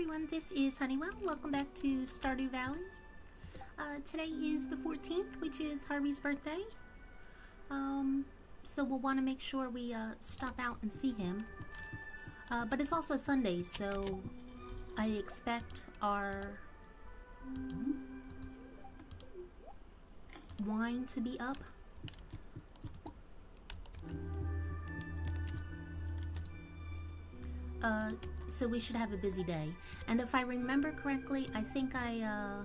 everyone, this is Honeywell. Welcome back to Stardew Valley. Uh, today is the 14th, which is Harvey's birthday. Um, so we'll want to make sure we uh, stop out and see him. Uh, but it's also Sunday, so I expect our wine to be up. Uh, so we should have a busy day. And if I remember correctly, I think I, uh,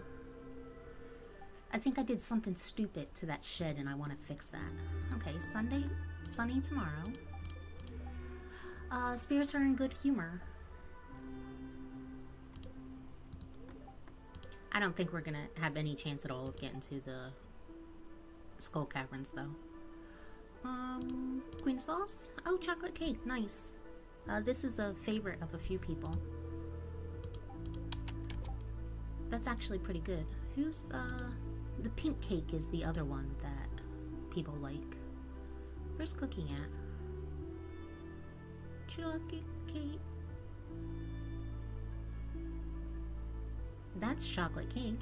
I think I did something stupid to that shed and I want to fix that. Okay, Sunday, sunny tomorrow. Uh, spirits are in good humor. I don't think we're gonna have any chance at all of getting to the Skull Caverns, though. Um, queen sauce? Oh, chocolate cake, nice. Uh, this is a favorite of a few people. That's actually pretty good. Who's, uh, the pink cake is the other one that people like. Where's cooking at? Chocolate cake. That's chocolate cake.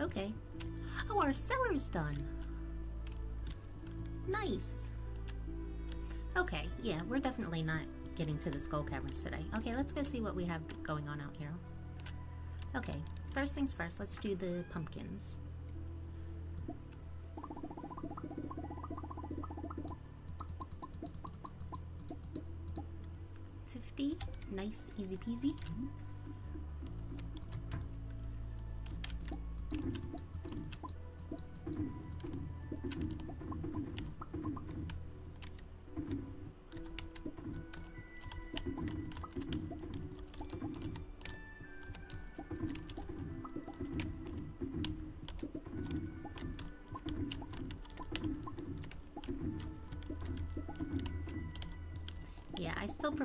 Okay. Oh, our cellar's done. Nice. Okay, yeah, we're definitely not getting to the skull caverns today. Okay, let's go see what we have going on out here. Okay, first things first, let's do the pumpkins. Fifty, nice, easy peasy.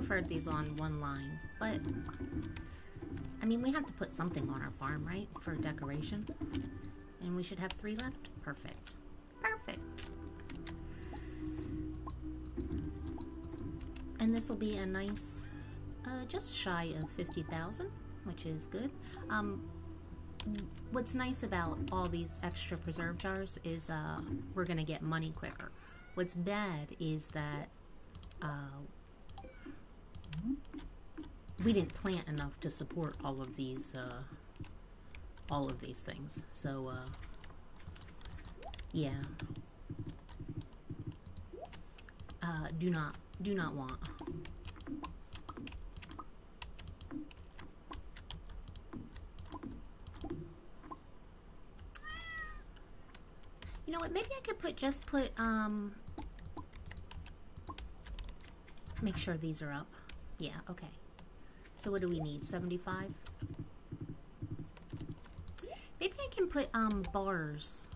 Preferred these on one line, but I mean, we have to put something on our farm, right? For decoration. And we should have three left? Perfect. Perfect. And this will be a nice, uh, just shy of 50,000, which is good. Um, what's nice about all these extra preserve jars is uh, we're going to get money quicker. What's bad is that uh, we didn't plant enough to support all of these uh, all of these things. So uh, yeah. Uh, do not do not want. You know what? Maybe I could put just put um make sure these are up yeah okay so what do we need? 75? Maybe I can put um bars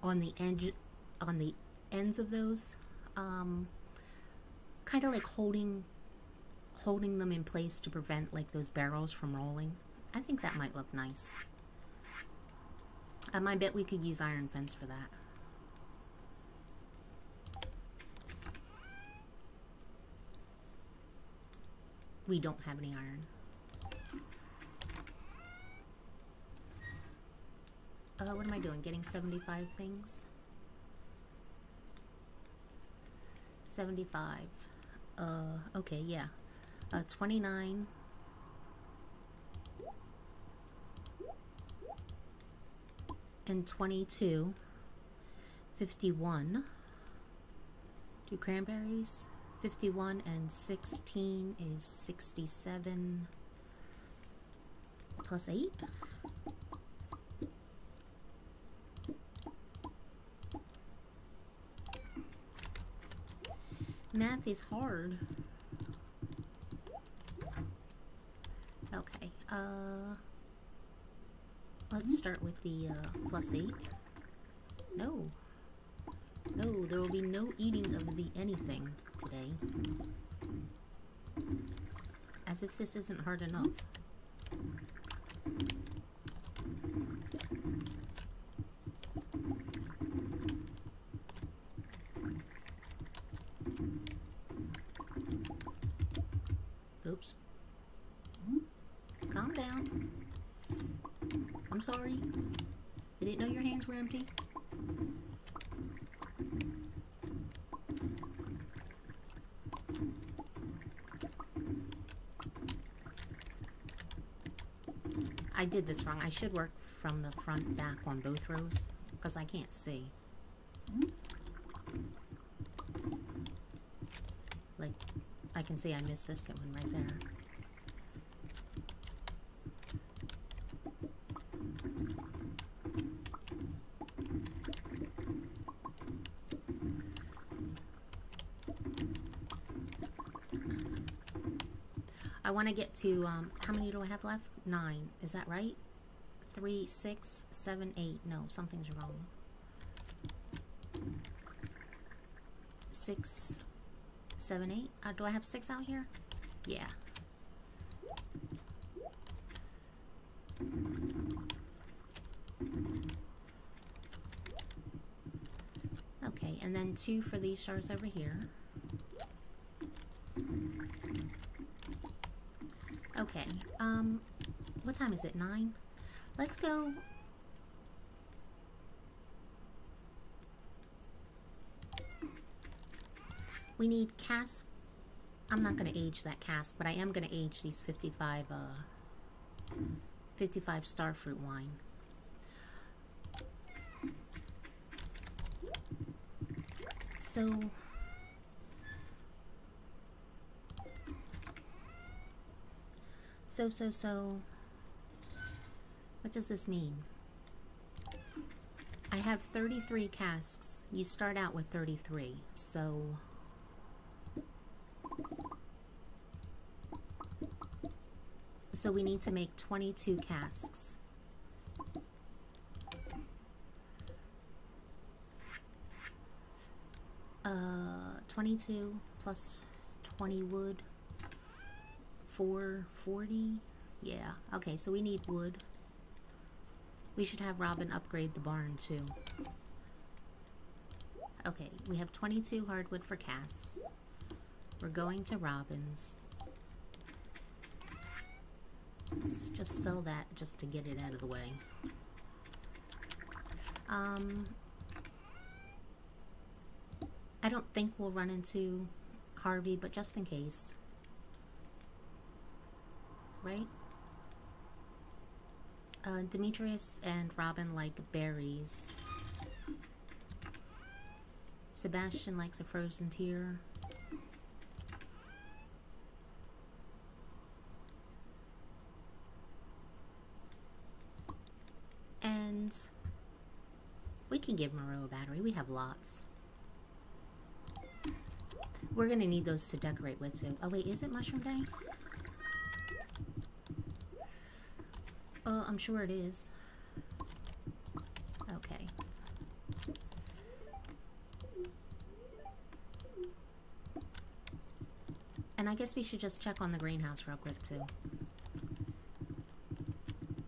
on the edge on the ends of those. Um kind of like holding holding them in place to prevent like those barrels from rolling. I think that might look nice. Um, I bet we could use iron fence for that. We don't have any iron. Uh, what am I doing? Getting 75 things? 75. Uh, okay, yeah. Uh, 29. And 22. 51. Two cranberries. 51 and 16 is 67 plus 8. Math is hard. Okay, uh, let's start with the uh, plus 8. No. No, there will be no eating of the anything today. As if this isn't hard enough. sorry. I didn't know your hands were empty. I did this wrong. I should work from the front back on both rows because I can't see. Like, I can see I missed this one right there. Want to get to, um, how many do I have left? Nine. Is that right? Three, six, seven, eight. No, something's wrong. Six, seven, eight. Uh, do I have six out here? Yeah. Okay, and then two for these stars over here. Okay, um, what time is it? Nine? Let's go. We need cask. I'm not going to age that cask, but I am going to age these 55, uh, 55 starfruit wine. So, So, so, so. What does this mean? I have 33 casks. You start out with 33. So... So we need to make 22 casks. Uh, 22 plus 20 wood. 440. Yeah, okay, so we need wood. We should have Robin upgrade the barn too. Okay, we have 22 hardwood for casks. We're going to Robin's. Let's just sell that just to get it out of the way. Um, I don't think we'll run into Harvey, but just in case right? Uh, Demetrius and Robin like berries. Sebastian likes a frozen tear. And we can give Maru a battery. We have lots. We're going to need those to decorate with too. Oh wait, is it Mushroom Day? Oh, I'm sure it is. Okay. And I guess we should just check on the greenhouse real quick, too.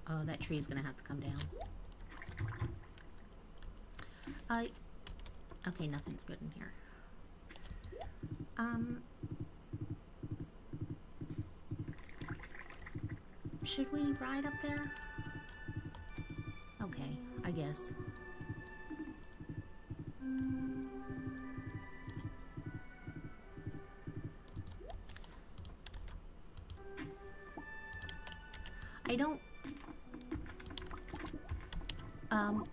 Oh, that tree is gonna have to come down. Uh, okay, nothing's good in here. Um, Should we ride up there? Okay, I guess. I don't... Um,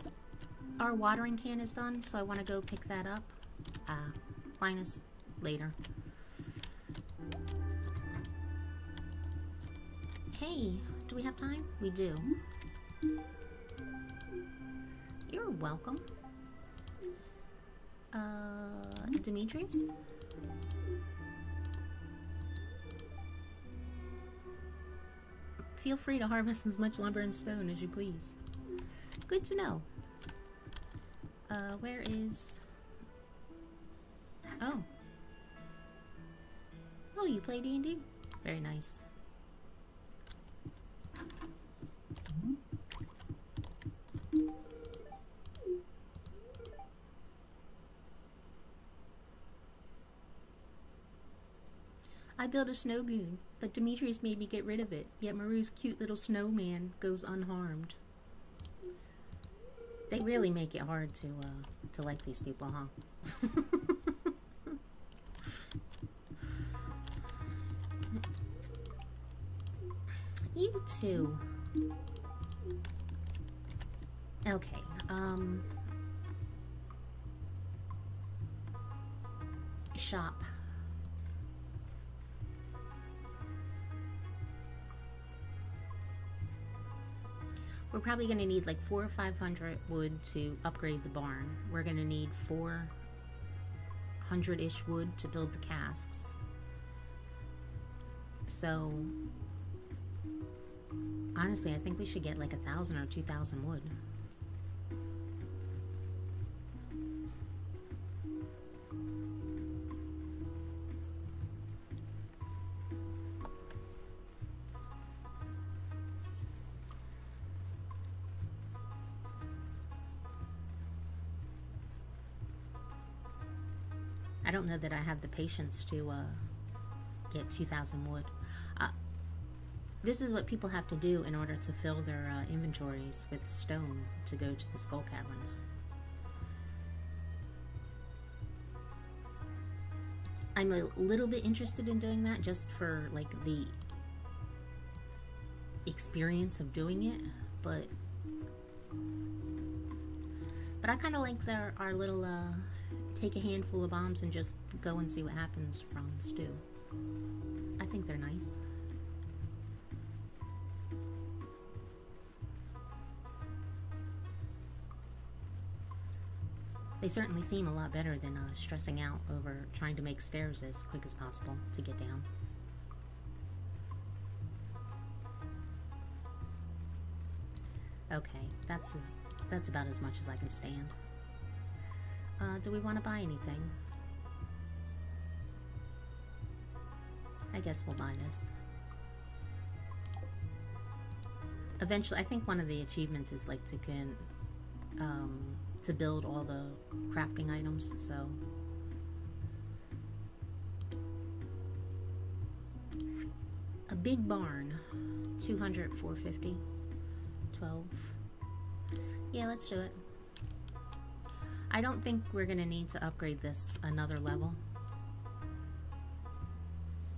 our watering can is done, so I want to go pick that up. Uh, Linus, later. Do we have time? We do. You're welcome. Uh, Demetrius? Feel free to harvest as much lumber and stone as you please. Good to know. Uh, where is... Oh. Oh, you play D&D? Very nice. I built a snow goon, but Demetrius made me get rid of it, yet Maru's cute little snowman goes unharmed. They really make it hard to uh, to like these people, huh? you too. Okay. Um. Shop. Probably going to need like four or five hundred wood to upgrade the barn. We're going to need four hundred-ish wood to build the casks. So, honestly, I think we should get like a thousand or two thousand wood. That I have the patience to uh, get 2,000 wood. Uh, this is what people have to do in order to fill their uh, inventories with stone to go to the skull caverns. I'm a little bit interested in doing that just for like the experience of doing it, but but I kind of like their our little uh, take a handful of bombs and just go and see what happens from the stew. I think they're nice. They certainly seem a lot better than uh, stressing out over trying to make stairs as quick as possible to get down. Okay, that's as, that's about as much as I can stand. Uh, do we want to buy anything? I guess we'll buy this. Eventually, I think one of the achievements is like to can um, to build all the crafting items. So a big barn, 200, 450, 12. Yeah, let's do it. I don't think we're to need to upgrade this another level.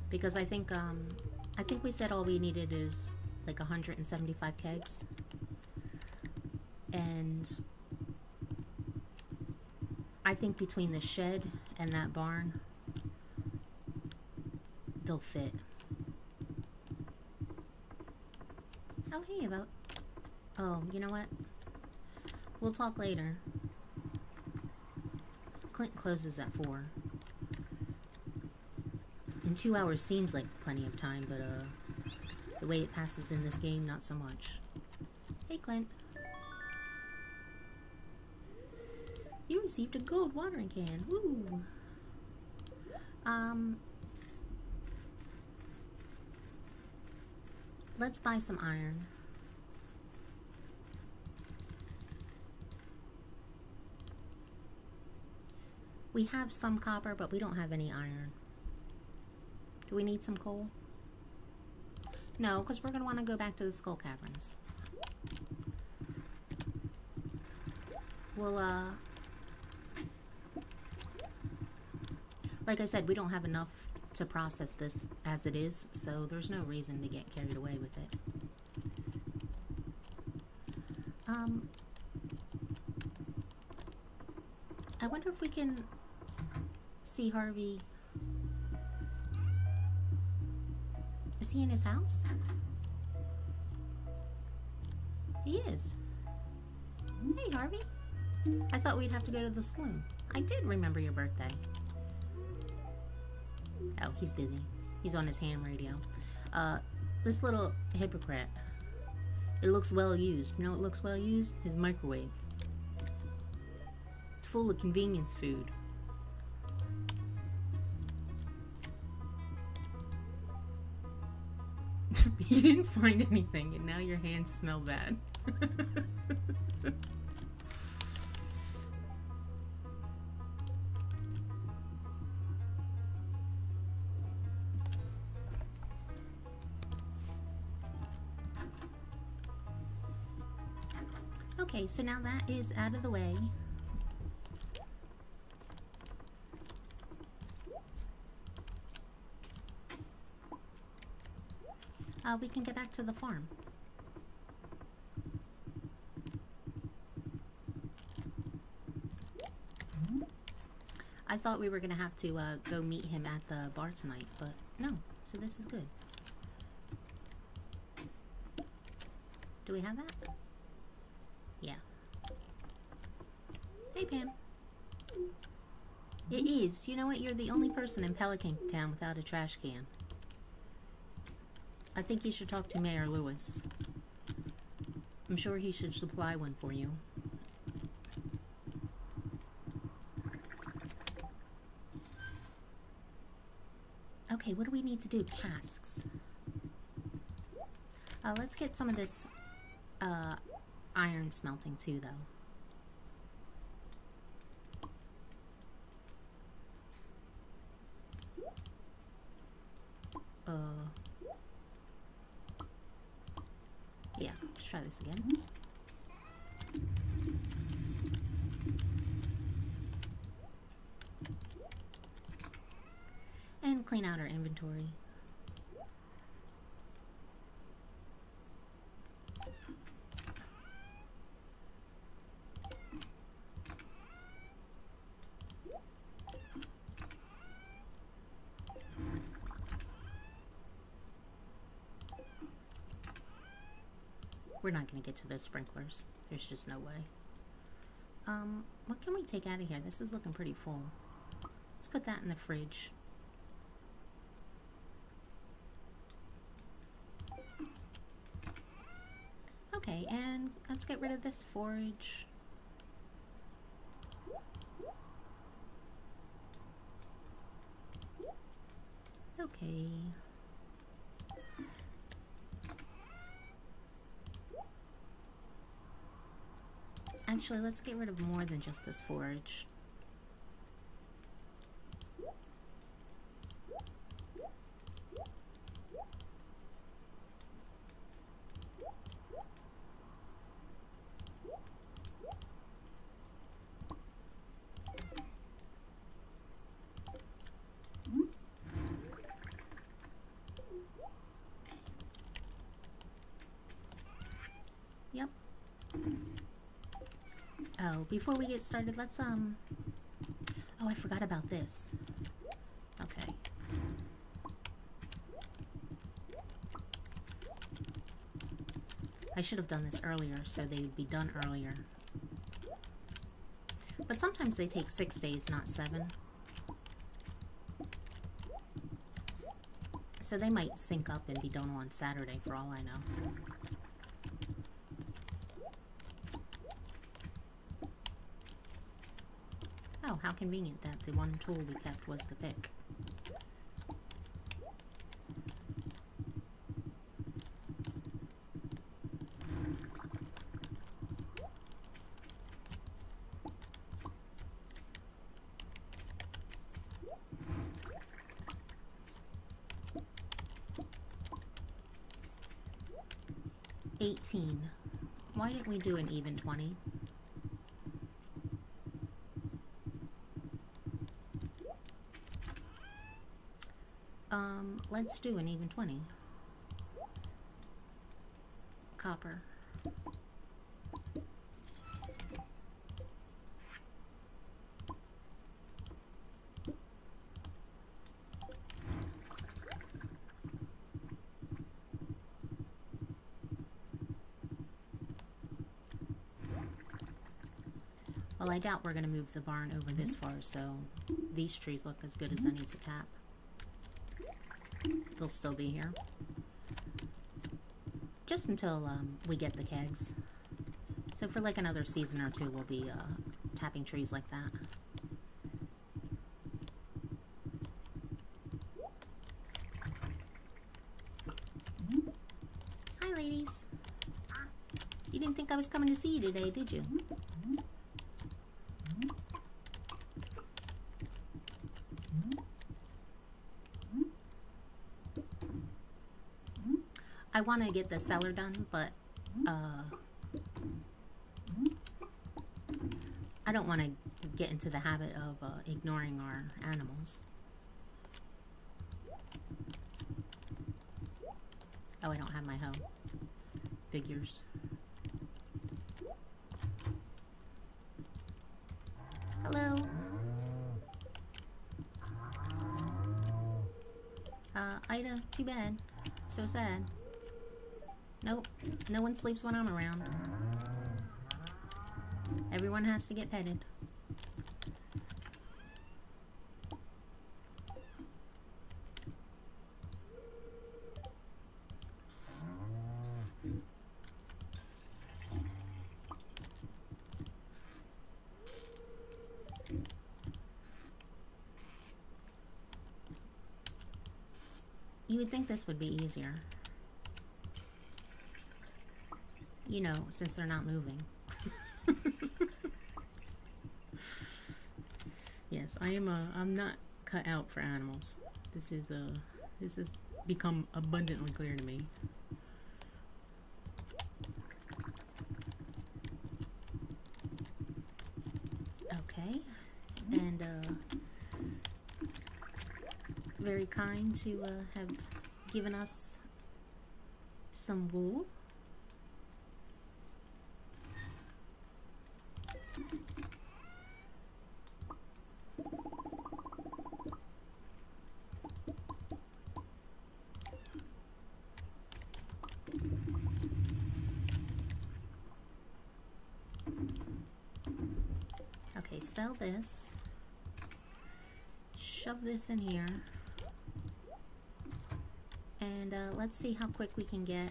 Because I think, um, I think we said all we needed is like 175 kegs. And I think between the shed and that barn, they'll fit. Oh, hey, about... Oh, you know what? We'll talk later. Clint closes at 4. And two hours seems like plenty of time, but uh, the way it passes in this game, not so much. Hey, Clint. You received a gold watering can. Woo! Um, let's buy some iron. We have some copper, but we don't have any iron. Do we need some coal? No, because we're going to want to go back to the Skull Caverns. Well, uh... Like I said, we don't have enough to process this as it is, so there's no reason to get carried away with it. Um... I wonder if we can see Harvey. Is he in his house? He is. Hey, Harvey. I thought we'd have to go to the saloon. I did remember your birthday. Oh, he's busy. He's on his ham radio. Uh, this little hypocrite. It looks well used. You know it looks well used? His microwave. It's full of convenience food. you didn't find anything, and now your hands smell bad. Okay, so now that is out of the way. We can get back to the farm. I thought we were to have to uh, go meet him at the bar tonight, but no. So this is good. Do we have that? Yeah. Hey, Pam. It is. You know what? You're the only person in Pelican Town without a trash can. I think you should talk to Mayor Lewis. I'm sure he should supply one for you. Okay, what do we need to do? Casks. Uh, let's get some of this uh, iron smelting too, though. Uh, yeah, let's try this again. And clean out our inventory. To get to those sprinklers. There's just no way. Um, what can we take out of here? This is looking pretty full. Let's put that in the fridge. Okay, and let's get rid of this forage. Okay. Actually, let's get rid of more than just this forage. Before we get started, let's, um... Oh, I forgot about this. Okay. I should have done this earlier so they would be done earlier. But sometimes they take six days, not seven. So they might sync up and be done on Saturday for all I know. How convenient that the one tool we kept was the pick. Eighteen. Why didn't we do an even 20? let's do an even 20. Copper. Well, I doubt we're going to move the barn over this mm-hmm. far, so these trees look as good as any to tap they'll still be here. Just until um, we get the kegs. So for like another season or two, we'll be uh, tapping trees like that. Hi, ladies. You didn't think I was coming to see you today, did you? I want to get the cellar done, but uh, I don't want to get into the habit of uh, ignoring our animals. Oh, I don't have my hoe. Figures. Hello. Uh, Ida, too bad. So sad. Nope, no one sleeps when I'm around. Everyone has to get petted. You would think this would be easier. You know, since they're not moving. yes, I am a, I'm not cut out for animals. This is a, this has become abundantly clear to me. Okay, and uh, very kind to uh, have given us some wool. Okay, sell this. Shove this in here. And uh, let's see how quick we can get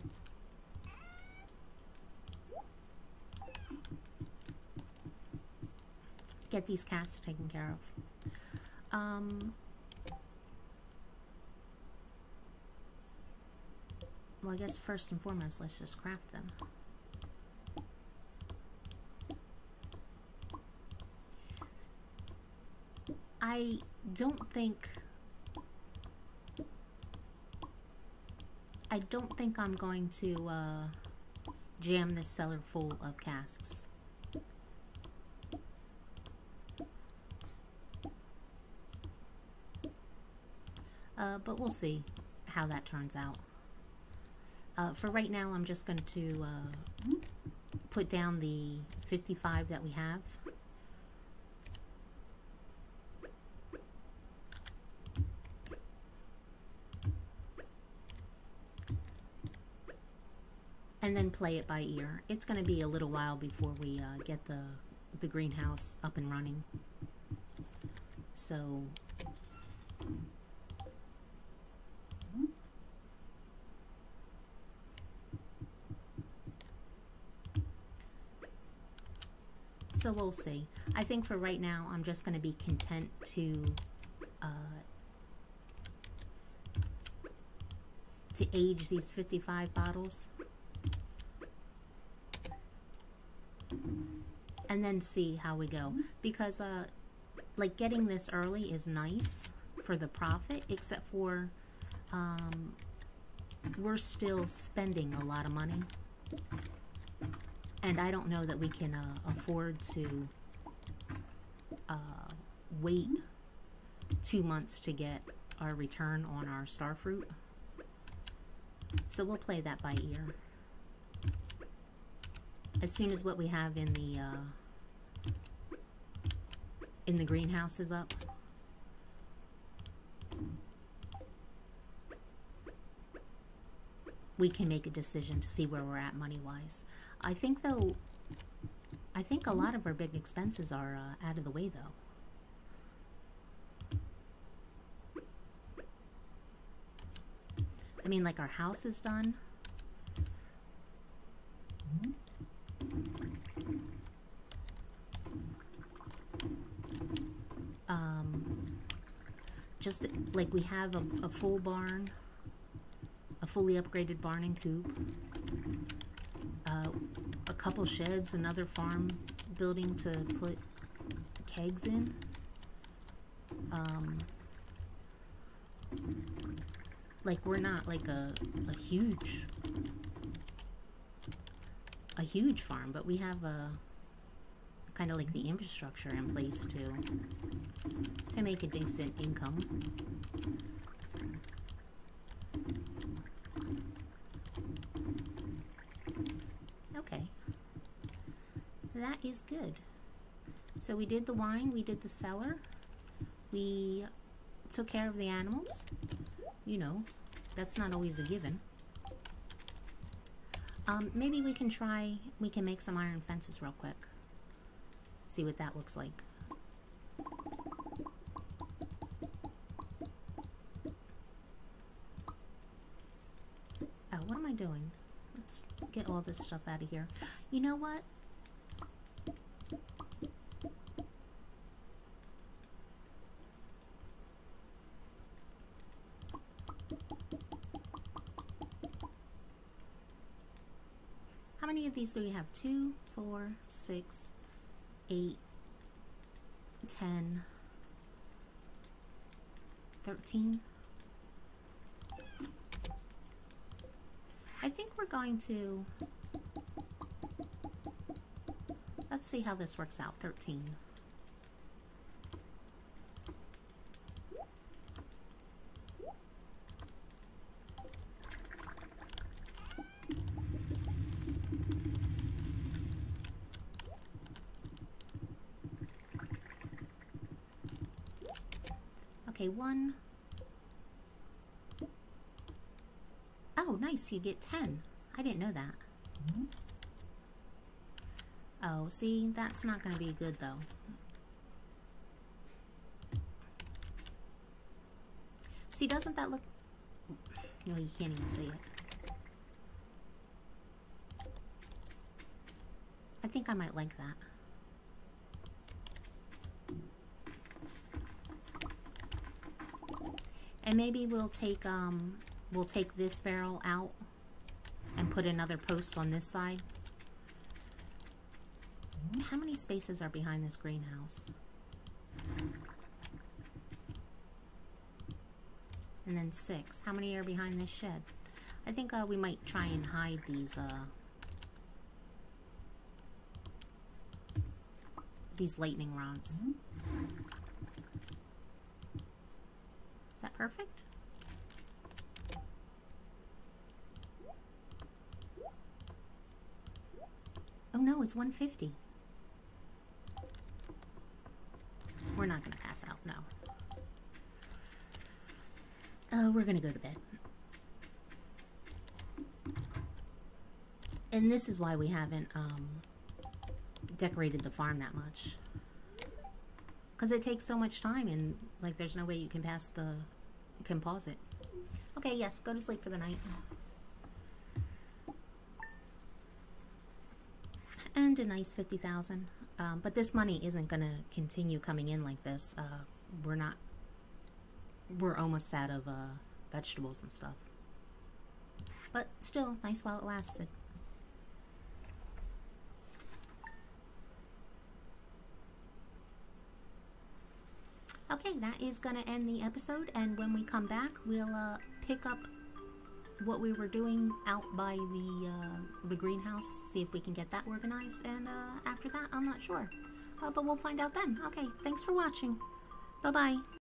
get these casks taken care of. Um, well, I guess first and foremost, let's just craft them. I don't think I don't think I'm going to uh, jam this cellar full of casks. Uh, but we'll see how that turns out. Uh, for right now, I'm just going to uh, put down the 55 that we have. And then play it by ear. It's going to be a little while before we uh, get the, the greenhouse up and running. So... So we'll see. I think for right now, I'm just going to be content to uh, to age these 55 bottles. And then see how we go. Because uh like getting this early is nice for the profit except for um we're still spending a lot of money. And I don't know that we can uh, afford to uh, wait two months to get our return on our star fruit. So we'll play that by ear. As soon as what we have in the uh, in the greenhouse is up. We can make a decision to see where we're at money-wise. I think, though, I think a lot of our big expenses are uh, out of the way, though. I mean, like our house is done. Um, just like we have a, a full barn, a fully upgraded barn and coop, uh, a couple sheds, another farm building to put kegs in. Um, like we're not like a, a huge a huge farm, but we have a kind of like the infrastructure in place to to make a decent income. Okay. That is good. So we did the wine, we did the cellar, we took care of the animals. You know, that's not always a given. Um, maybe we can try, we can make some iron fences real quick. See what that looks like. Oh, what am I doing? Let's get all this stuff out of here. You know what? How many of these do we have? Two, four, six, eight, ten, thirteen. I think we're going to... Let's see how this works out. 13. Okay, one. Oh, nice, you get 10. I didn't know that. Mm-hmm. Oh, see, that's not going to be good, though. See, doesn't that look... No, you can't even see it. I think I might like that. And maybe we'll take um we'll take this barrel out and put another post on this side. How many spaces are behind this greenhouse? And then six. How many are behind this shed? I think uh, we might try and hide these uh, these lightning rods. Is that perfect? Oh no, it's 150. We're not gonna pass out, no. Oh, we're gonna go to bed. And this is why we haven't um, decorated the farm that much. Because it takes so much time and like there's no way you can pass the, can pause it. Okay, yes, go to sleep for the night. And a nice 50,000. Um, but this money isn't going to continue coming in like this. Uh, we're not, we're almost out of uh, vegetables and stuff. But still, nice while it lasted. Okay, that is going to end the episode, and when we come back, we'll uh, pick up what we were doing out by the uh, the greenhouse, see if we can get that organized, and uh, after that, I'm not sure. Uh, but we'll find out then. Okay, thanks for watching. Bye-bye.